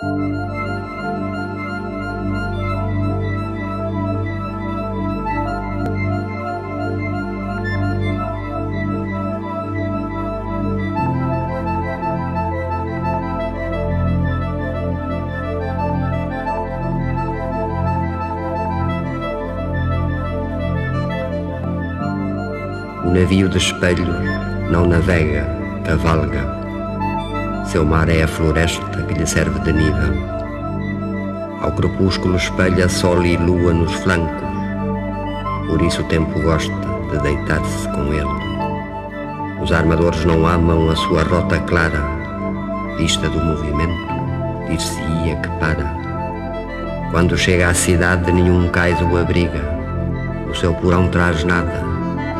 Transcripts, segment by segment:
O navio de espelho não navega, cavalga. Seu mar é a floresta que lhe serve de nido. Ao crepúsculo espelha sol e lua nos flancos. Por isso o tempo gosta de deitar-se com ele. Os armadores não amam a sua rota clara, vista do movimento, dir-se-ia que para. Quando chega à cidade, nenhum cais o abriga. O seu porão traz nada,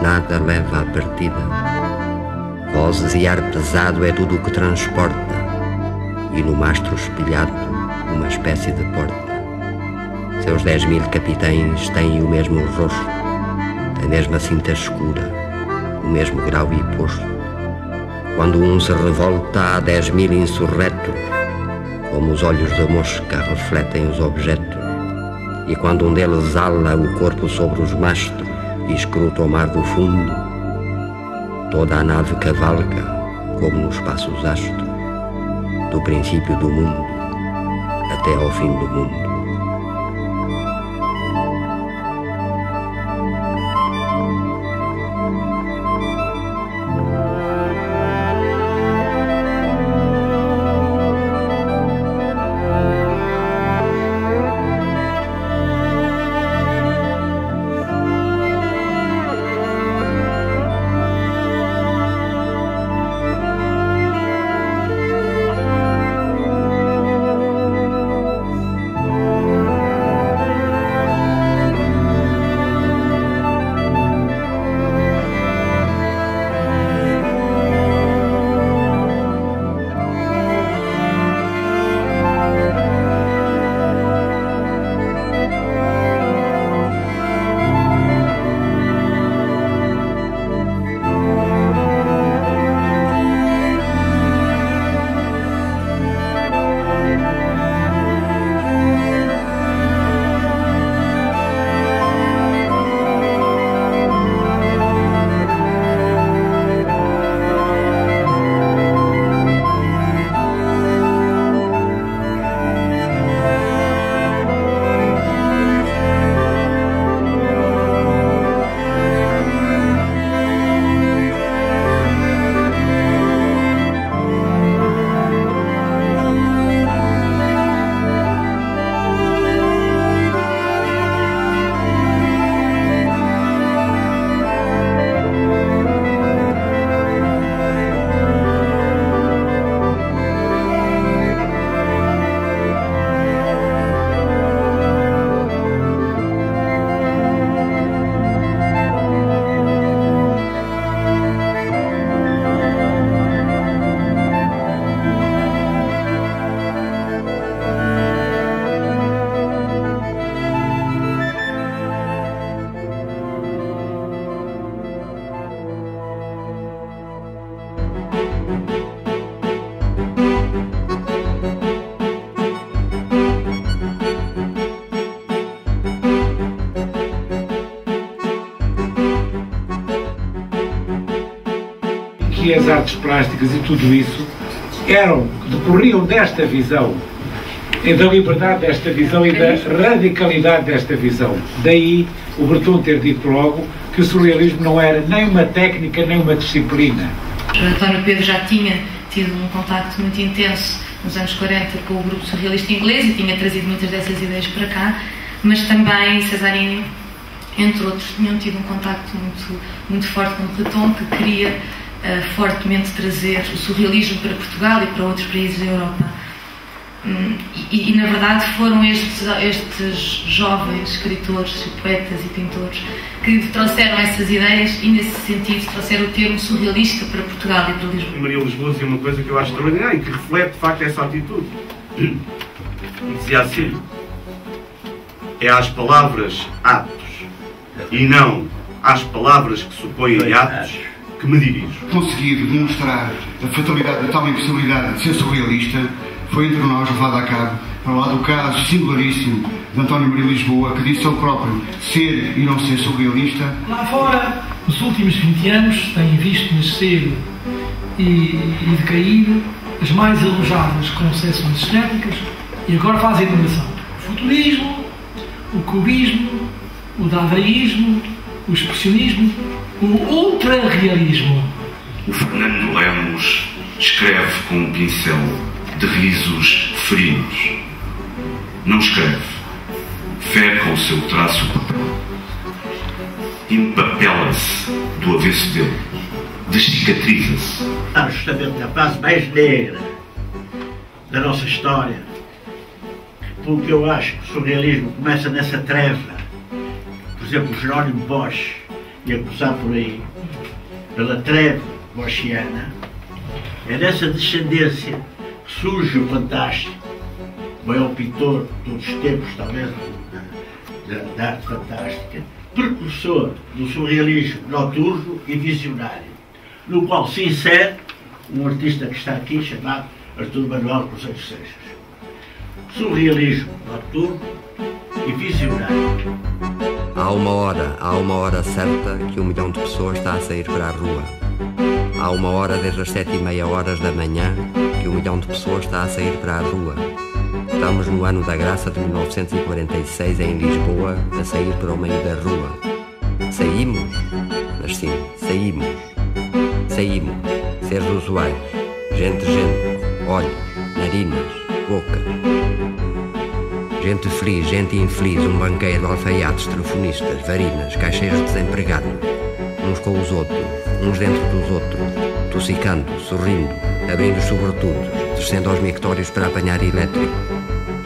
nada leva à partida. Vozes e ar pesado é tudo o que transporta, e no mastro espelhado uma espécie de porta. Seus dez mil capitães têm o mesmo rosto, a mesma cinta escura, o mesmo grau e posto. Quando um se revolta, há dez mil insurretos, como os olhos da mosca refletem os objetos. E quando um deles ala o corpo sobre os mastros, e escruta o mar do fundo. Toda a nave cavalga, como nos passos astros, do princípio do mundo até ao fim do mundo. As artes plásticas e tudo isso eram, decorriam desta visão, e da liberdade desta visão e da radicalidade desta visão. Daí o Breton ter dito logo que o surrealismo não era nem uma técnica nem uma disciplina. António Pedro já tinha tido um contacto muito intenso nos anos 40 com o grupo surrealista inglês e tinha trazido muitas dessas ideias para cá, mas também Cesarini, entre outros, tinham tido um contacto muito, muito forte com o Breton, que queria uh, fortemente trazer o surrealismo para Portugal e para outros países da Europa. Hum, e, e, na verdade foram estes, estes jovens escritores, poetas e pintores que trouxeram essas ideias e nesse sentido trouxeram o termo surrealista para Portugal e para Lisboa. Maria Lisboa dizia uma coisa que eu acho extraordinária e que reflete de facto essa atitude. E dizia assim: é às palavras atos e não às palavras que supõem atos que me dirijo. Conseguir demonstrar a fatalidade, a tal impossibilidade de ser surrealista foi entre nós levado a cabo para lá do caso singularíssimo de António Maria Lisboa, que disse ele próprio ser e não ser surrealista. Lá fora, nos últimos 20 anos, têm visto nascer e, e decair as mais alojadas concepções estéticas e agora fazem a inovação. O futurismo, o cubismo, o dadaísmo, o expressionismo, o ultra-realismo. O Fernando Lemos escreve com um pincel de risos ferinos. Não escreve, feca o seu traço empapela-se do avesso dele, descicatriza-se. Está justamente na fase mais negra da nossa história, porque eu acho que o surrealismo começa nessa treva. Exemplo, Jerónimo Bosch ia começar por aí, pela treva boschiana. É nessa descendência que surge o fantástico, o maior pintor de todos os tempos, talvez, da, da arte fantástica, precursor do surrealismo noturno e visionário, no qual se insere um artista que está aqui chamado Artur Manuel Cruzeiro Seixas. Surrealismo noturno e visionário. Há uma hora, há uma hora certa que um milhão de pessoas está a sair para a rua. Há uma hora desde as sete e meia horas da manhã que um milhão de pessoas está a sair para a rua. Estamos no ano da graça de 1946 em Lisboa, a sair para o meio da rua. Saímos? Mas sim, saímos. Saímos. Seres usuários. Gente, gente. Olhos, narinas, boca. Gente feliz, gente infeliz, um banqueiro, alfaiates, telefonistas, varinas, caixeiros desempregados. Uns com os outros, uns dentro dos outros, tossicando, sorrindo, abrindo sobretudo, descendo aos mictórios para apanhar elétrico.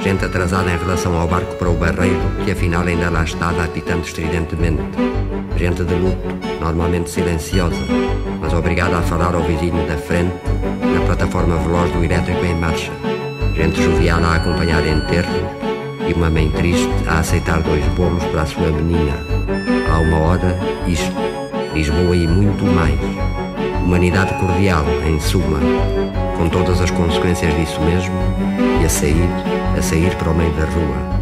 Gente atrasada em relação ao barco para o barreiro, que afinal ainda lá está, apitando estridentemente. Gente de luto, normalmente silenciosa, mas obrigada a falar ao vizinho da frente, na plataforma veloz do elétrico em marcha. Gente jovial a acompanhar enterros e uma mãe triste a aceitar dois bolos para a sua menina. Há uma hora, isto, Lisboa e muito mais. Humanidade cordial, em suma, com todas as consequências disso mesmo, e a sair, a sair para o meio da rua.